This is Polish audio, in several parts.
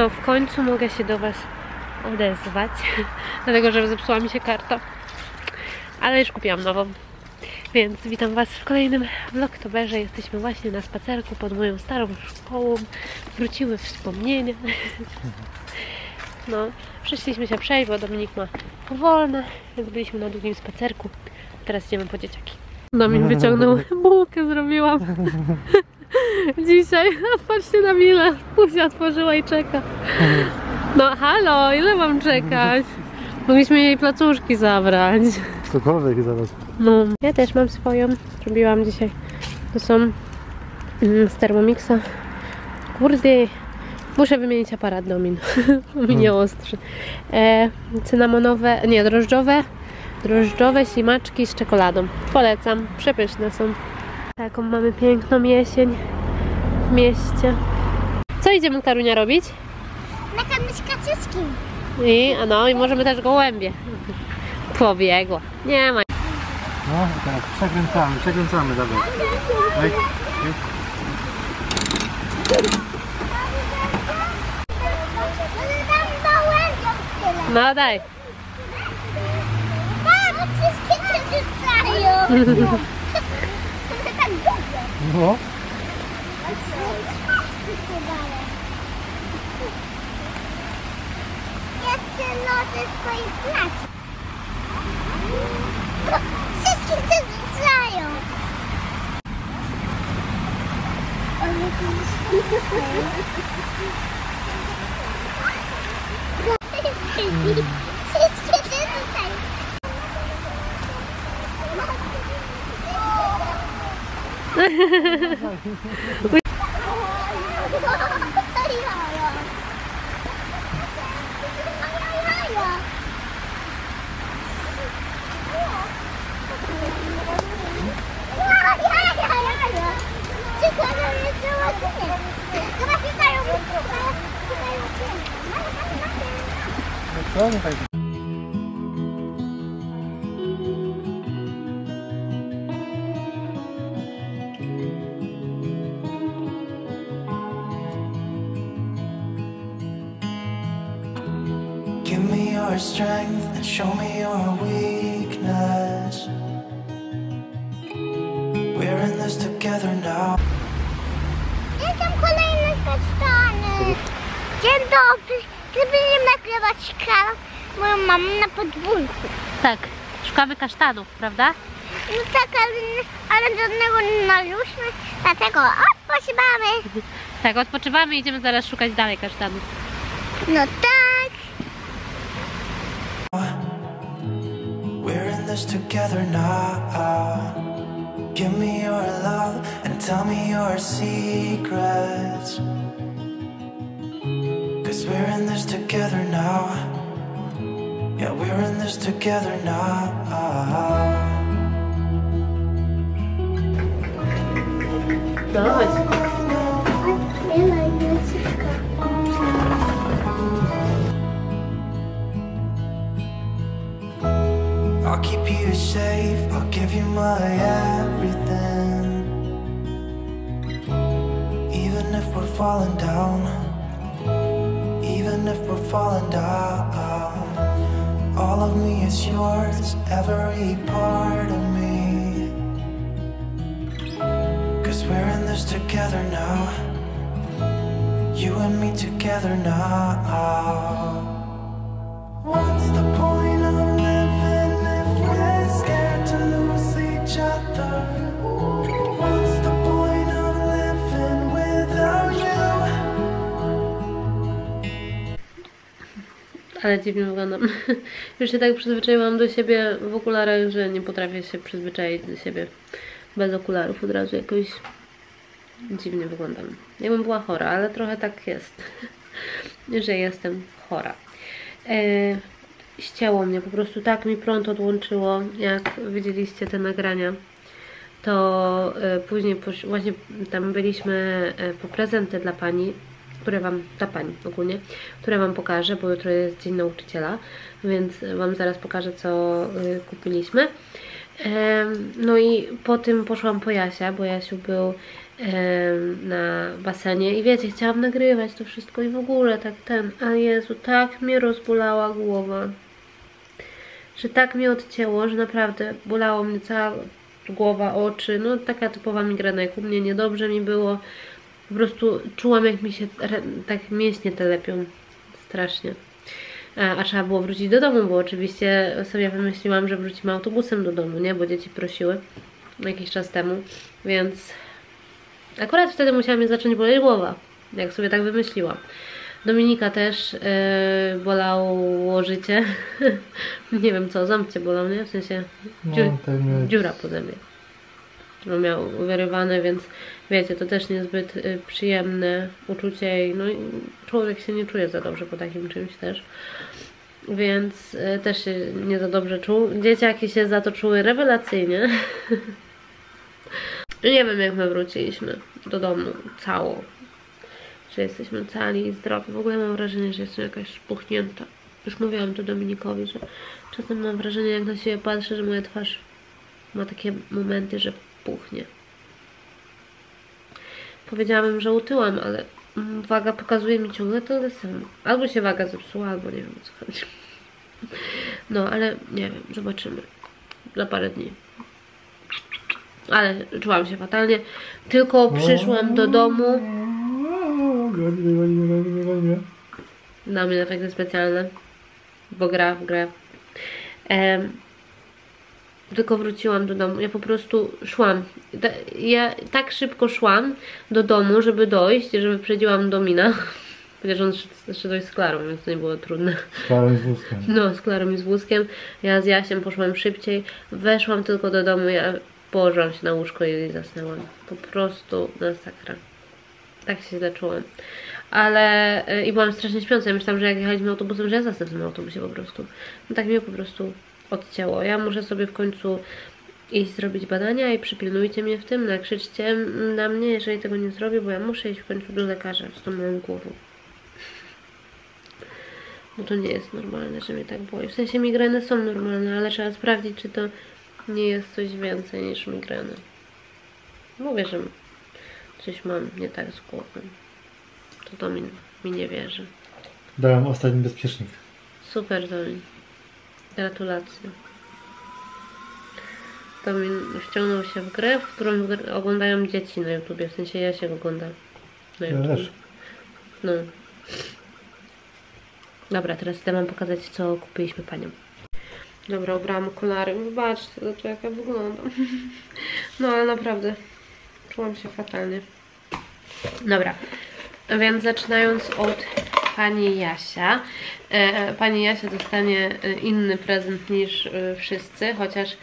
No, w końcu mogę się do Was odezwać, dlatego że zepsuła mi się karta. Ale już kupiłam nową. Więc witam Was w kolejnym vlogtoberze. Jesteśmy właśnie na spacerku pod moją starą szkołą. Wróciły wspomnienia. No, przyszliśmy się przejść, bo Dominik ma powolne, więc byliśmy na długim spacerku. Teraz idziemy po dzieciaki. Domin wyciągnął bułkę, zrobiłam. Dzisiaj, a patrzcie na Milę. Pusia otworzyła i czeka. No halo, ile mam czekać? Mogliśmy jej placuszki zabrać. Cokolwiek zaraz. No, ja też mam swoją. Zrobiłam dzisiaj. To są mm, z Thermomixa. Kurde, muszę wymienić aparat Domin. Mi nie ostrzy. E, cynamonowe, nie, drożdżowe. Drożdżowe ślimaczki z czekoladą. Polecam, przepyszne są. Taką mamy piękną jesień w mieście. Co idziemy Karunia robić? Na kamyczka cycki. I, a no, i możemy też gołębie. Pobiegła. Nie ma. No i teraz przekręcamy, przekręcamy, dawaj. Ej, ej. Ale tam gołębią tyle. No daj. Tak, wszystkie tak. No, chcę lody swojej pracy. Wszystkie przeczytają. One tu Wszystkie co? Nie moją mamę na podwórku? Tak, szukamy kasztanów, prawda? No tak, ale, ale żadnego nie znalazłyśmy, dlatego odpoczywamy. Tak, odpoczywamy i idziemy zaraz szukać dalej kasztanów. No tak. We're in this together now. Give me your love and tell me your secrets. Cause we're in this together now. Yeah, we're in this together now. No we're in this together now, you and me together now. What's the point of living if we're scared to lose each other? Ale dziwnie wyglądam. Już się tak przyzwyczaiłam do siebie w okularach, że nie potrafię się przyzwyczaić do siebie bez okularów. Od razu jakoś dziwnie wyglądam. Jakbym była chora, ale trochę tak jest, że jestem chora. E, ścięło mnie, po prostu tak mi prąd odłączyło, jak widzieliście te nagrania. To e, później właśnie tam byliśmy e, po prezenty dla pani, które wam, dla pani ogólnie, które wam pokażę, bo jutro jest Dzień Nauczyciela, więc wam zaraz pokażę, co y, kupiliśmy. Em, No i po tym poszłam po Jasia, bo Jasiu był na basenie i wiecie, chciałam nagrywać to wszystko i w ogóle tak ten, a Jezu, tak mnie rozbolała głowa, że tak mnie odcięło, że naprawdę bolało mnie cała głowa, oczy, no taka typowa migrena, jak u mnie niedobrze mi było, po prostu czułam jak mi się tak mięśnie te lepią, strasznie. A, a trzeba było wrócić do domu, bo oczywiście sobie wymyśliłam, że wrócimy autobusem do domu, nie? Bo dzieci prosiły jakiś czas temu, więc akurat wtedy musiała mnie zacząć boleć głowa, jak sobie tak wymyśliłam. Dominika też yy, bolało życie. nie wiem co, ząb cię bolał, nie? W sensie No, dziu- dziura po zębie. Którą miał wyrywane, więc wiecie, to też niezbyt y, przyjemne uczucie i no i człowiek się nie czuje za dobrze po takim czymś też. Więc y, też się nie za dobrze czuł. Dzieciaki się za to czuły rewelacyjnie. I nie wiem jak my wróciliśmy do domu cało. Że jesteśmy cali i zdrowi. W ogóle mam wrażenie, że jestem jakaś spuchnięta. Już mówiłam to Dominikowi, że czasem mam wrażenie jak na siebie patrzę, że moja twarz ma takie momenty, że puchnie. Powiedziałabym, że utyłam, ale waga pokazuje mi ciągle tyle samo. Albo się waga zepsuła, albo nie wiem co chodzi. No, ale nie wiem, zobaczymy. Za parę dni. Ale czułam się fatalnie. Tylko przyszłam do domu. Goni mnie, efekty specjalne, bo gra w grę. Tylko wróciłam do domu. Ja po prostu szłam. Ja tak szybko szłam do domu, żeby dojść, żeby przedziłam Domina. Chociaż on szedł- szedł z Klarą, więc to nie było trudne. Karol z wózkiem. No, z Klarą i z wózkiem. Ja z Jasiem poszłam szybciej. Weszłam tylko do domu, ja położyłam się na łóżko i zasnęłam. Po prostu masakra. Tak się źle czułam. Ale y, i byłam strasznie śpiąca. Ja myślałam, że jak jechaliśmy autobusem, że ja zasnę w tym autobusie po prostu. No tak mnie po prostu odcięło. Ja muszę sobie w końcu iść zrobić badania i przypilnujcie mnie w tym, nakrzyczcie na mnie, jeżeli tego nie zrobię, bo ja muszę iść w końcu do lekarza z tą moją głową. Bo to nie jest normalne, że mnie tak boli. W sensie migreny są normalne, ale trzeba sprawdzić, czy to nie jest coś więcej niż migreny. Mówię, że coś mam nie tak z głową. To to mi, mi nie wierzy. Dałem ostatni bezpiecznik. Super, Domin. Gratulacje. Domin wciągnął się w grę, w którą oglądają dzieci na YouTubie. W sensie ja się oglądam na Ja YouTubie. też. No. Dobra, teraz idę wam pokazać, co kupiliśmy paniom. Dobra, ubrałam okulary. Wybaczcie, to jak ja wyglądam. No, ale naprawdę czułam się fatalnie. Dobra, więc zaczynając od pani Jasia. E, pani Jasia dostanie e, inny prezent niż e, wszyscy, chociaż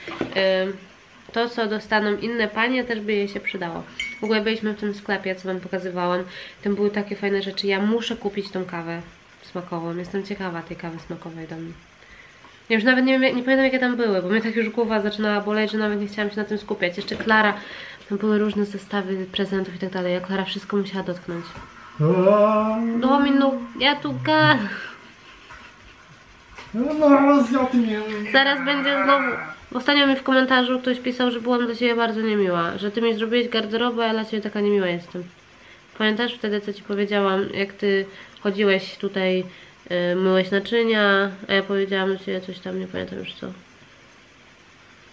to, co dostaną inne panie, też by jej się przydało. W ogóle byliśmy w tym sklepie, co Wam pokazywałam. Tam były takie fajne rzeczy. Ja muszę kupić tą kawę smakową. Jestem ciekawa tej kawy smakowej do mnie. Ja już nawet nie nie pamiętam jakie tam były, bo mnie tak już głowa zaczynała boleć, że nawet nie chciałam się na tym skupiać. Jeszcze Klara, tam były różne zestawy prezentów i tak dalej. Ja Klara wszystko musiała dotknąć. Dominu, ja tu gadam. No. Zaraz będzie znowu. Ostatnio mi w komentarzu ktoś pisał, że byłam dla Ciebie bardzo niemiła. Że Ty mi zrobiłeś garderobę, a ja dla Ciebie taka niemiła jestem. Pamiętasz wtedy, co Ci powiedziałam, jak Ty chodziłeś tutaj, myłeś naczynia, a ja powiedziałam Ciebie coś tam, nie pamiętam już co.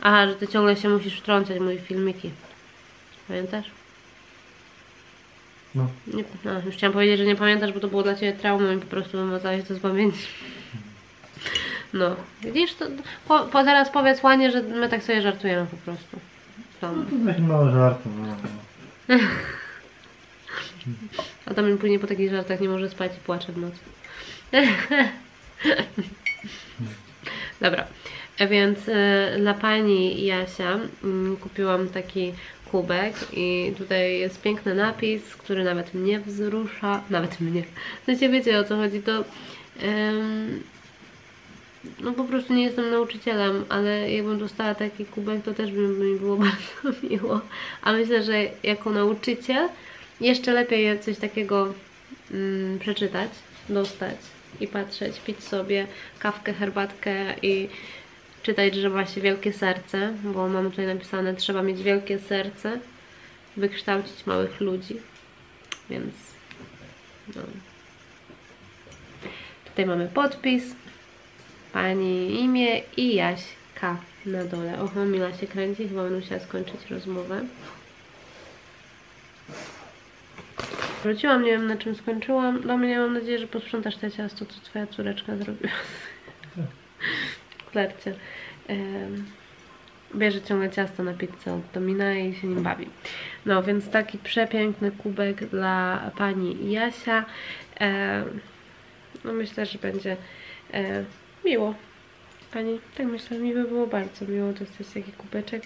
Aha, że Ty ciągle się musisz wtrącać moje filmiki. Pamiętasz? No. Nie, no, już chciałam powiedzieć, że nie pamiętasz, bo to było dla Ciebie traumą i po prostu wymazałeś to z pamięci. No, widzisz, to po, po zaraz powiedz Łanie, że my tak sobie żartujemy po prostu. W domu. To taki mały żart. No. A tam później po takich żartach nie może spać i płacze w nocy. Dobra, e, więc e, dla pani Jasia mm, kupiłam taki kubek i tutaj jest piękny napis, który nawet mnie wzrusza, nawet mnie. W sensie wiecie o co chodzi, to no po prostu nie jestem nauczycielem, ale jakbym dostała taki kubek, to też by mi było bardzo miło. A myślę, że jako nauczyciel jeszcze lepiej coś takiego mm, przeczytać, dostać i patrzeć, pić sobie kawkę, herbatkę i czytać, że ma się wielkie serce, bo mamy tutaj napisane, trzeba mieć wielkie serce wykształcić małych ludzi. Więc no. Tutaj mamy podpis, pani imię i Jaśka na dole. Oho, Mila się kręci, chyba będę musiała skończyć rozmowę. Wróciłam, nie wiem na czym skończyłam. Do mnie mam nadzieję, że posprzątasz te ciasto, co twoja córeczka zrobiła. Klercie. Em, Bierze ciągle ciasto na pizzę od Domina i się nim bawi. No, więc taki przepiękny kubek dla pani Jasia. No myślę, że będzie e, miło. Pani, tak myślę, mi by było bardzo miło dostać taki kubeczek.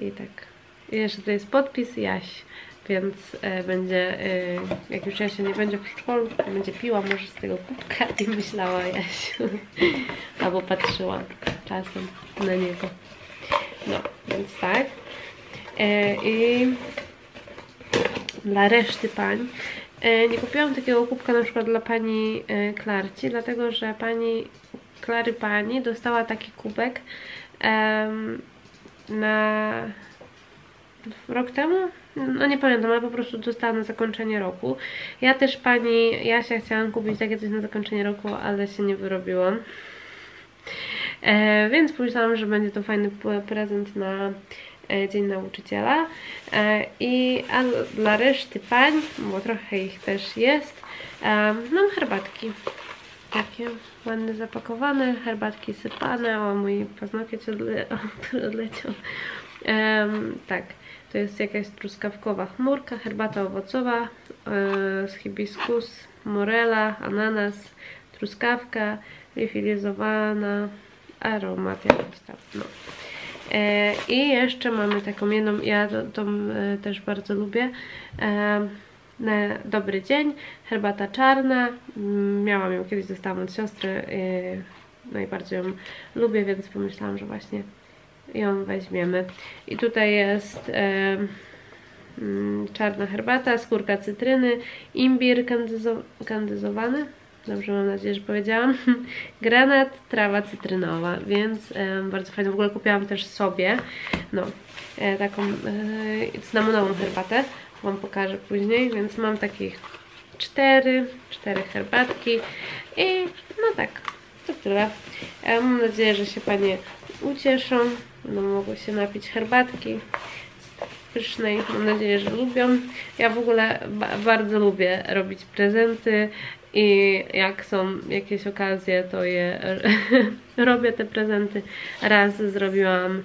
I tak. I jeszcze to jest podpis Jaś, więc e, będzie, e, jak już Jasia nie będzie w przedszkolu, to będzie piła może z tego kubka i myślała Jasiu. Albo patrzyła czasem na niego. No, więc tak. E, I dla reszty pań e, nie kupiłam takiego kubka na przykład dla pani e, Klarci, dlatego że pani Klary pani dostała taki kubek na rok temu? No nie pamiętam, ale po prostu dostałam na zakończenie roku. Ja też pani Jasia chciałam kupić takie coś na zakończenie roku, ale się nie wyrobiłam. E, więc pomyślałam, że będzie to fajny prezent na e, Dzień Nauczyciela. E, I a dla reszty pań, bo trochę ich też jest, e, mam herbatki. Takie ładne zapakowane, herbatki sypane. O, mój paznokieć odle odleciał. Em, tak, to jest jakaś truskawkowa chmurka, herbata owocowa e, z hibiskus, morela, ananas, truskawka, lifilizowana, aromat jakiś tam, no. E, I jeszcze mamy taką jedną, ja to, tą e, też bardzo lubię, e, dobry dzień, herbata czarna, Mm, miałam ją kiedyś, dostałam od siostry, no i bardzo ją lubię, więc pomyślałam, że właśnie ją weźmiemy. I tutaj jest e, mm, czarna herbata, skórka cytryny, imbir kandyzo kandyzowany, dobrze mam nadzieję, że powiedziałam, granat, trawa cytrynowa, więc e, bardzo fajnie. W ogóle kupiłam też sobie, no, e, taką e, cynamonową herbatę, Wam pokażę później, więc mam takich cztery, cztery herbatki i no tak, to tyle. E, mam nadzieję, że się Panie ucieszą, będą mogły się napić herbatki pysznej. Mam nadzieję, że lubią. Ja w ogóle ba bardzo lubię robić prezenty i jak są jakieś okazje, to je robię te prezenty. Raz zrobiłam,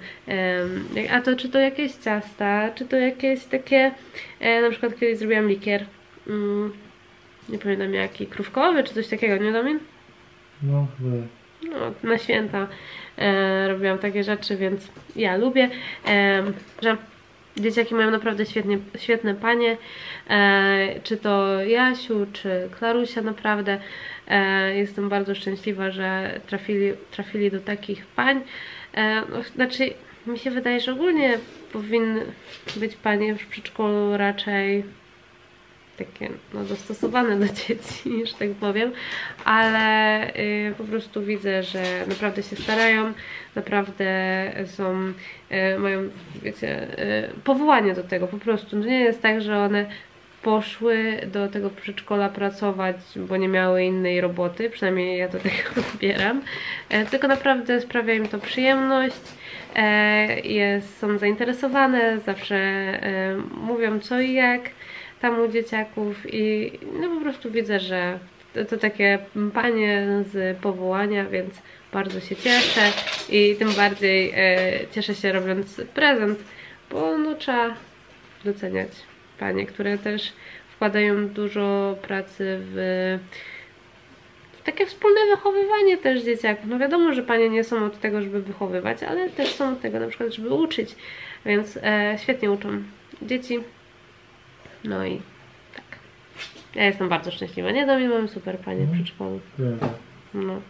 a to czy to jakieś ciasta, czy to jakieś takie, e, na przykład kiedyś zrobiłam likier, mm, nie pamiętam jaki, krówkowy czy coś takiego, nie Domin? No, chyba. no, na święta e, robiłam takie rzeczy, więc ja lubię, e, że dzieciaki mają naprawdę świetnie, świetne panie, e, czy to Jasiu, czy Klarusia naprawdę. E, jestem bardzo szczęśliwa, że trafili, trafili do takich pań. No, znaczy, mi się wydaje, że ogólnie powinny być panie w przedszkolu raczej takie no, dostosowane do dzieci, że tak powiem, ale y, po prostu widzę, że naprawdę się starają, naprawdę są, y, mają, wiecie, y, powołanie do tego po prostu. To nie jest tak, że one poszły do tego przedszkola pracować, bo nie miały innej roboty, przynajmniej ja do tego odbieram, e, tylko naprawdę sprawia im to przyjemność, e, jest, są zainteresowane, zawsze e, mówią co i jak, tam u dzieciaków i no po prostu widzę, że to, to takie panie z powołania, więc bardzo się cieszę i tym bardziej e, cieszę się robiąc prezent, bo no trzeba doceniać panie, które też wkładają dużo pracy w takie wspólne wychowywanie też dzieciaków. No wiadomo, że panie nie są od tego, żeby wychowywać, ale też są od tego na przykład, żeby uczyć, więc e, świetnie uczą dzieci. No i tak. Ja jestem bardzo szczęśliwa. Nie, do mnie mamy super panie w przedszkolu. Prawda. No.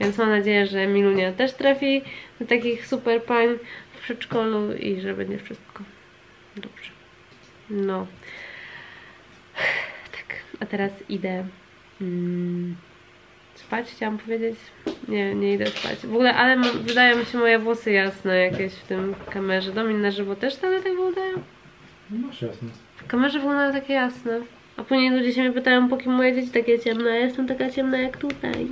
Więc mam nadzieję, że Milunia też trafi do takich super pań w przedszkolu i że będzie wszystko dobrze. No. Tak, a teraz idę mm, spać, chciałam powiedzieć. Nie, nie idę spać. W ogóle, ale mam, wydają mi się moje włosy jasne jakieś w tym kamerze. Domin na żywo też ale tak wyglądają? No masz jasno. Kamerze wyglądają takie jasne. A później ludzie się mnie pytają, po kim moje dzieci takie ciemne, a ja jestem taka ciemna jak tutaj.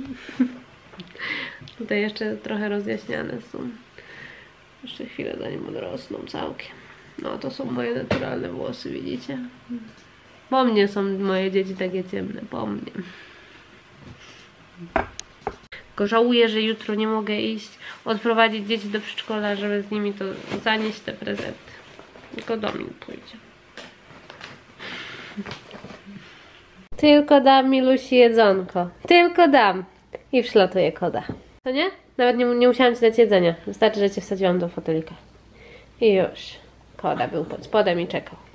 tutaj jeszcze trochę rozjaśniane są. Jeszcze chwilę zanim odrosną całkiem. No to są moje naturalne włosy, widzicie? Po mnie są moje dzieci takie ciemne, po mnie. Tylko żałuję, że jutro nie mogę iść, odprowadzić dzieci do przedszkola, żeby z nimi to zanieść te prezenty. Tylko do mnie pójdzie. Tylko dam Milusi jedzonko. Tylko dam. I wszlatuje koda. To nie? Nawet nie, nie musiałam ci dać jedzenia. Wystarczy, że cię wsadziłam do fotelika. I już. Koda był pod spodem i czekał.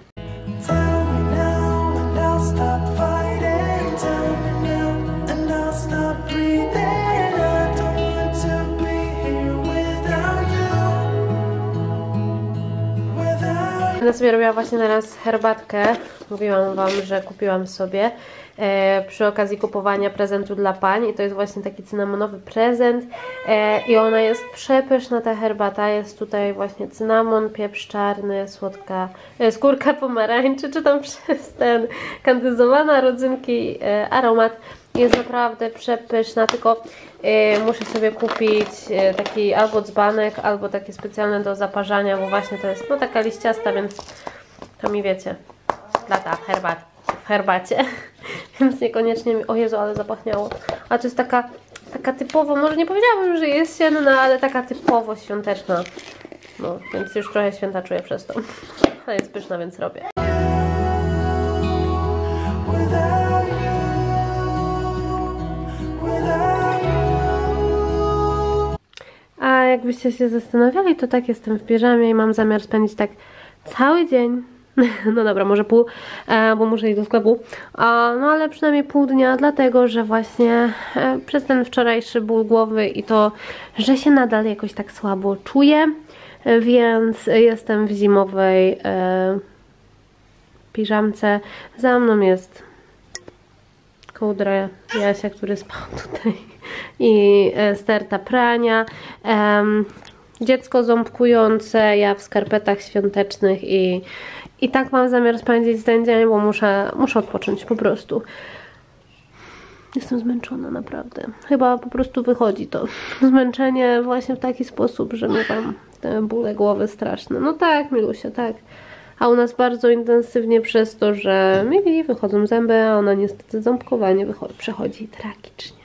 Sobie robiła właśnie teraz herbatkę. Mówiłam Wam, że kupiłam sobie e, przy okazji kupowania prezentu dla pań i to jest właśnie taki cynamonowy prezent e, i ona jest przepyszna ta herbata. Jest tutaj właśnie cynamon, pieprz czarny, słodka e, skórka pomarańczy, czy tam przez ten kandyzowana rodzynki e, aromat. Jest naprawdę przepyszna, tylko e, muszę sobie kupić e, taki albo dzbanek, albo takie specjalne do zaparzania, bo właśnie to jest no taka liściasta, więc to mi wiecie, lata herbat, w herbacie, więc niekoniecznie mi, o Jezu, ale zapachniało. A to jest taka, taka typowo, może nie powiedziałabym, że jest sienna, ale taka typowo świąteczna. No, więc już trochę święta czuję przez to. Ale jest pyszna, więc robię. Jakbyście się zastanawiali, to tak jestem w piżamie i mam zamiar spędzić tak cały dzień. No dobra, może pół, e, bo muszę iść do sklepu. No ale przynajmniej pół dnia, dlatego że właśnie e, przez ten wczorajszy ból głowy i to, że się nadal jakoś tak słabo czuję, więc jestem w zimowej e, piżamce. Za mną jest kołdrę Jasia, który spał tutaj i e, sterta prania. Dziecko ząbkujące, ja w skarpetach świątecznych i, i tak mam zamiar spędzić ten dzień, bo muszę, muszę odpocząć po prostu. Jestem zmęczona naprawdę. Chyba po prostu wychodzi to zmęczenie właśnie w taki sposób, że mnie tam te bóle głowy straszne. No tak, Milusia, tak. A u nas bardzo intensywnie przez to, że Mili wychodzą zęby, a ona niestety ząbkowanie przechodzi tragicznie.